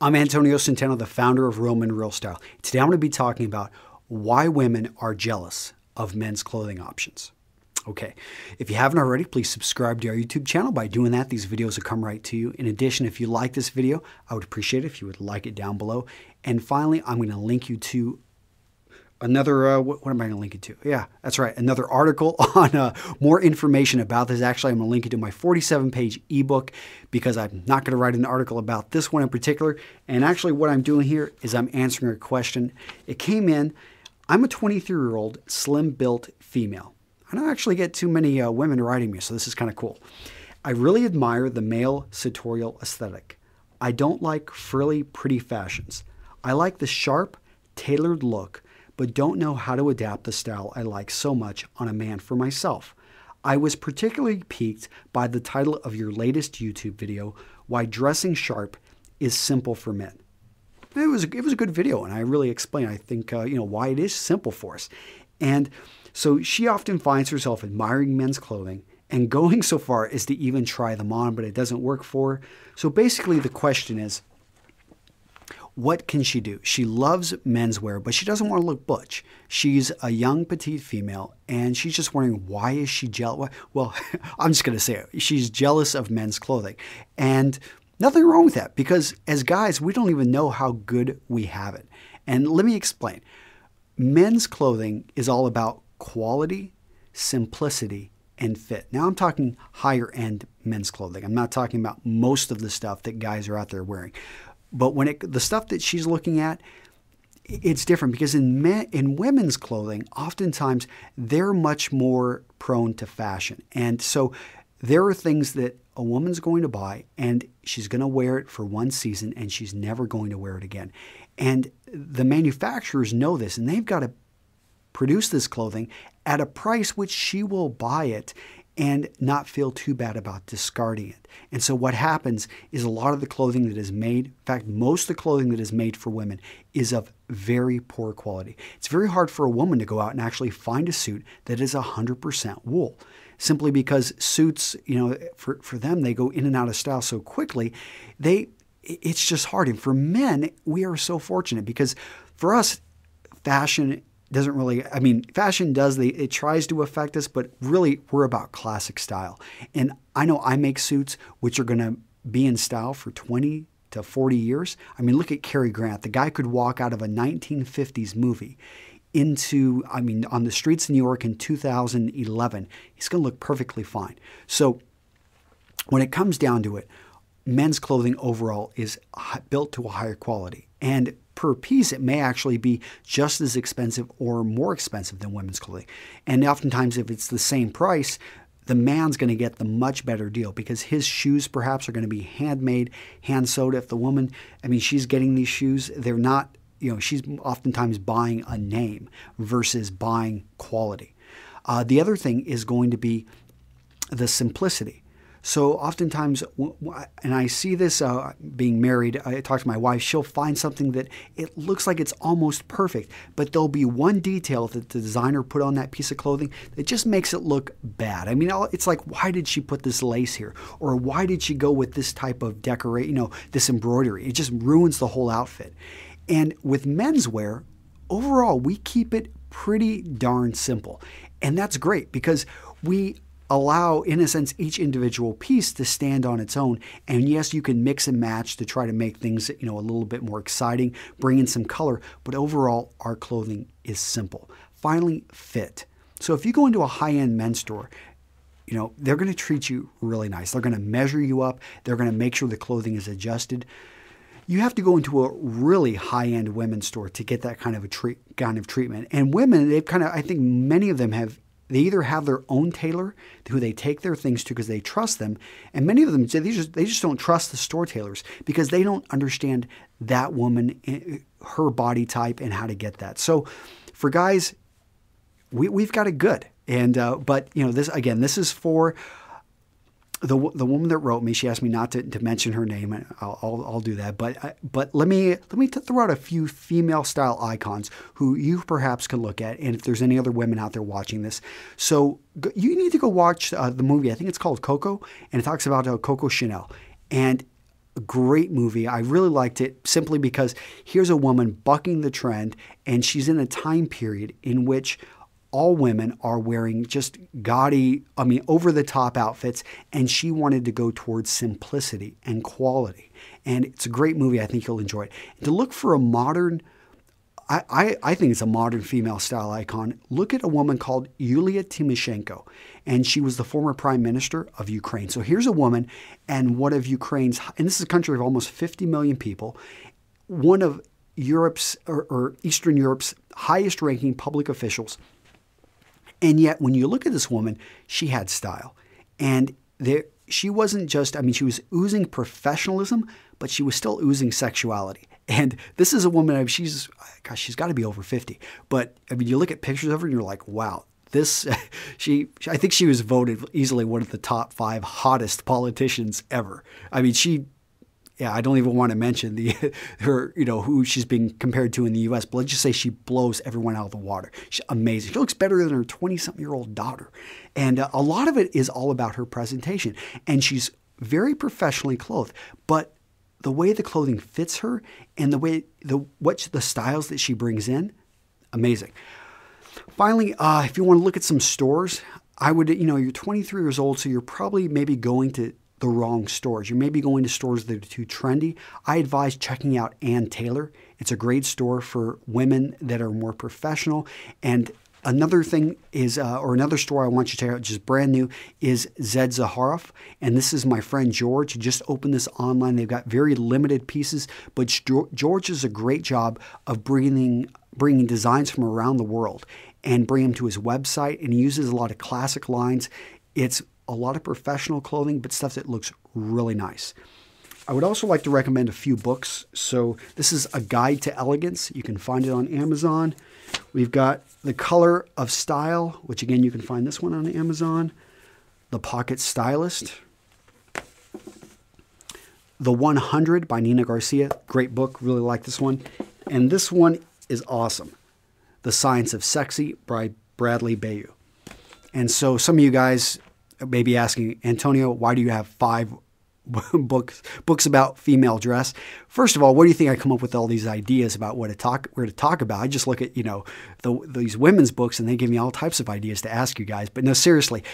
I'm Antonio Centeno, the founder of Real Men Real Style. Today I'm going to be talking about why women are jealous of men's clothing options. Okay, if you haven't already, please subscribe to our YouTube channel. By doing that, these videos will come right to you. In addition, if you like this video, I would appreciate it if you would like it down below. And finally, I'm going to link you to another, uh, what, what, am I going to link it to? Yeah, that's right. Another article on uh, more information about this. Actually, I'm going to link it to my 47 page ebook because I'm not going to write an article about this one in particular. And actually, what I'm doing here is I'm answering a question. It came in. I'm a 23 year old slim built female. I don't actually get too many uh, women writing me, so this is kind of cool. I really admire the male sartorial aesthetic. I don't like frilly, pretty fashions. I like the sharp, tailored look but don't know how to adapt the style I like so much on a man for myself. I was particularly piqued by the title of your latest YouTube video, Why Dressing Sharp is Simple for Men. It was, it was a good video, and I really explain, I think, uh, you know, why it is simple for us. And so she often finds herself admiring men's clothing and going so far as to even try them on, but it doesn't work for her. So basically, the question is what can she do? She loves menswear, but she doesn't want to look butch. She's a young petite female, and she's just wondering why is she jealous? Well, I'm just going to say it. She's jealous of men's clothing, and nothing wrong with that because as guys, we don't even know how good we have it. And let me explain. Men's clothing is all about quality, simplicity, and fit. Now I'm talking higher end men's clothing. I'm not talking about most of the stuff that guys are out there wearing. But when it, the stuff that she's looking at, it's different because in men, in women's clothing, oftentimes they're much more prone to fashion, and so there are things that a woman's going to buy and she's going to wear it for one season and she's never going to wear it again. And the manufacturers know this and they've got to produce this clothing at a price which she will buy it and not feel too bad about discarding it. And so what happens is a lot of the clothing that is made, in fact, most of the clothing that is made for women is of very poor quality. It's very hard for a woman to go out and actually find a suit that is 100% wool simply because suits, you know, for, for them, they go in and out of style so quickly. They, it's just hard. And for men, we are so fortunate because for us, fashion doesn't really i mean fashion does they it tries to affect us but really we're about classic style. And i know i make suits which are going to be in style for 20 to 40 years. I mean look at Cary Grant the guy could walk out of a 1950s movie into i mean on the streets of new york in 2011 he's going to look perfectly fine. So when it comes down to it men's clothing overall is built to a higher quality. And per piece, it may actually be just as expensive or more expensive than women's clothing. And oftentimes, if it's the same price, the man's going to get the much better deal because his shoes perhaps are going to be handmade, hand sewed. If the woman, I mean, she's getting these shoes, they're not, you know, she's oftentimes buying a name versus buying quality. Uh, the other thing is going to be the simplicity. So oftentimes, and I see this uh, being married, I talk to my wife, she'll find something that it looks like it's almost perfect, but there'll be one detail that the designer put on that piece of clothing that just makes it look bad. I mean, it's like, why did she put this lace here? Or why did she go with this type of decorate, you know, this embroidery? It just ruins the whole outfit. And with menswear, overall, we keep it pretty darn simple. And that's great because we allow, in a sense, each individual piece to stand on its own. And yes, you can mix and match to try to make things, you know, a little bit more exciting, bring in some color, but overall, our clothing is simple. Finally, fit. So if you go into a high-end men's store, you know, they're going to treat you really nice. They're going to measure you up. They're going to make sure the clothing is adjusted. You have to go into a really high-end women's store to get that kind of a treat, kind of treatment. And women, they've kind of, I think many of them have they either have their own tailor who they take their things to because they trust them, and many of them say they just they just don't trust the store tailors because they don't understand that woman, eh, her body type, and how to get that. So, for guys, we we've got it good, and uh, but you know this again, this is for the the woman that wrote me, she asked me not to, to mention her name. I'll, I'll, I'll do that. But but let me let me throw out a few female style icons who you perhaps can look at, and if there's any other women out there watching this, so you need to go watch uh, the movie. I think it's called Coco, and it talks about uh, Coco Chanel. And a great movie. I really liked it simply because here's a woman bucking the trend, and she's in a time period in which all women are wearing just gaudy, I mean, over the top outfits, and she wanted to go towards simplicity and quality. And it's a great movie. I think you'll enjoy it. And to look for a modern, I, I, think it's a modern female style icon. Look at a woman called Yulia Tymoshenko, and she was the former prime minister of Ukraine. So here's a woman, and one of Ukraine's, and this is a country of almost 50 million people, one of Europe's or, or Eastern Europe's highest ranking public officials and yet, when you look at this woman, she had style. And there, she wasn't just, I mean, she was oozing professionalism, but she was still oozing sexuality. And this is a woman, she's, gosh, she's got to be over 50. But I mean, you look at pictures of her and you're like, wow, this, she, I think she was voted easily one of the top five hottest politicians ever. I mean, she yeah, I don't even want to mention the her, you know, who she's being compared to in the U.S. But let's just say she blows everyone out of the water. She's amazing. She looks better than her 20-something-year-old daughter, and uh, a lot of it is all about her presentation. And she's very professionally clothed, but the way the clothing fits her and the way the what the styles that she brings in, amazing. Finally, uh, if you want to look at some stores, I would, you know, you're 23 years old, so you're probably maybe going to the wrong stores. You may be going to stores that are too trendy. I advise checking out Ann Taylor. It's a great store for women that are more professional. And another thing is, uh, or another store I want you to check out, just brand new, is Zed Zaharoff. And this is my friend George. He just opened this online. They've got very limited pieces, but George does a great job of bringing bringing designs from around the world and bring them to his website. And he uses a lot of classic lines. It's a lot of professional clothing, but stuff that looks really nice. I would also like to recommend a few books. So this is A Guide to Elegance. You can find it on Amazon. We've got The Color of Style, which again, you can find this one on Amazon. The Pocket Stylist. The 100 by Nina Garcia. Great book. Really like this one. And this one is awesome. The Science of Sexy by Bradley Bayou. And so some of you guys maybe asking, Antonio, why do you have five books books about female dress. First of all, what do you think I come up with all these ideas about what to talk where to talk about? I just look at you know the, these women's books and they give me all types of ideas to ask you guys. But no, seriously,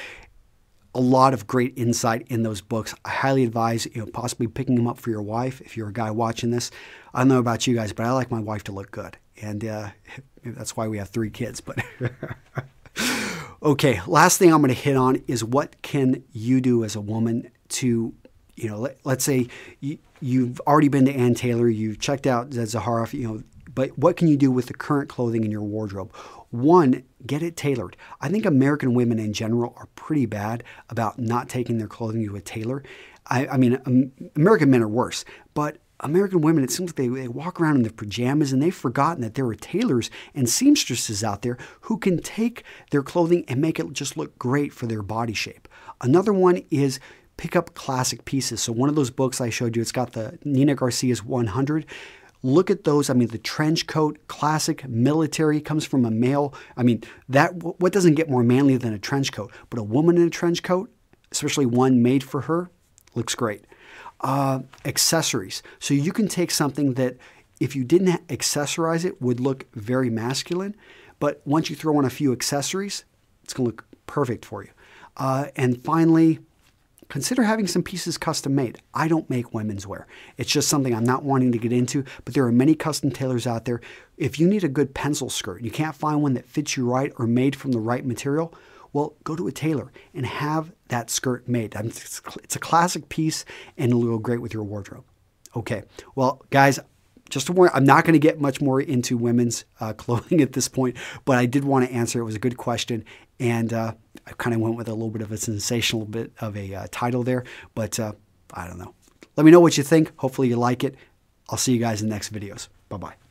a lot of great insight in those books. I highly advise you know possibly picking them up for your wife if you're a guy watching this. I don't know about you guys, but I like my wife to look good, and uh, that's why we have three kids. But Okay, last thing I'm going to hit on is what can you do as a woman to, you know, let, us say you, have already been to Ann Taylor, you've checked out Zed Zaharoff, you know, but what can you do with the current clothing in your wardrobe? One, get it tailored. I think American women in general are pretty bad about not taking their clothing to a tailor. I, I mean, um, American men are worse, but American women, it seems like they, they walk around in their pajamas and they've forgotten that there are tailors and seamstresses out there who can take their clothing and make it just look great for their body shape. Another one is pick up classic pieces. So one of those books I showed you, it's got the Nina Garcia's 100. Look at those. I mean, the trench coat, classic, military, comes from a male. I mean, that what doesn't get more manly than a trench coat? But a woman in a trench coat, especially one made for her, looks great uh, accessories. So you can take something that, if you didn't accessorize it, would look very masculine, but once you throw on a few accessories, it's going to look perfect for you. Uh, and finally, consider having some pieces custom made. I don't make women's wear. It's just something I'm not wanting to get into, but there are many custom tailors out there. If you need a good pencil skirt, you can't find one that fits you right or made from the right material, well, go to a tailor and have that skirt made. It's a classic piece and it'll go great with your wardrobe. Okay, well, guys, just to warn, I'm not going to get much more into women's uh, clothing at this point, but I did want to answer. It was a good question, and uh, I kind of went with a little bit of a sensational bit of a uh, title there, but uh, I don't know. Let me know what you think. Hopefully, you like it. I'll see you guys in the next videos. Bye bye.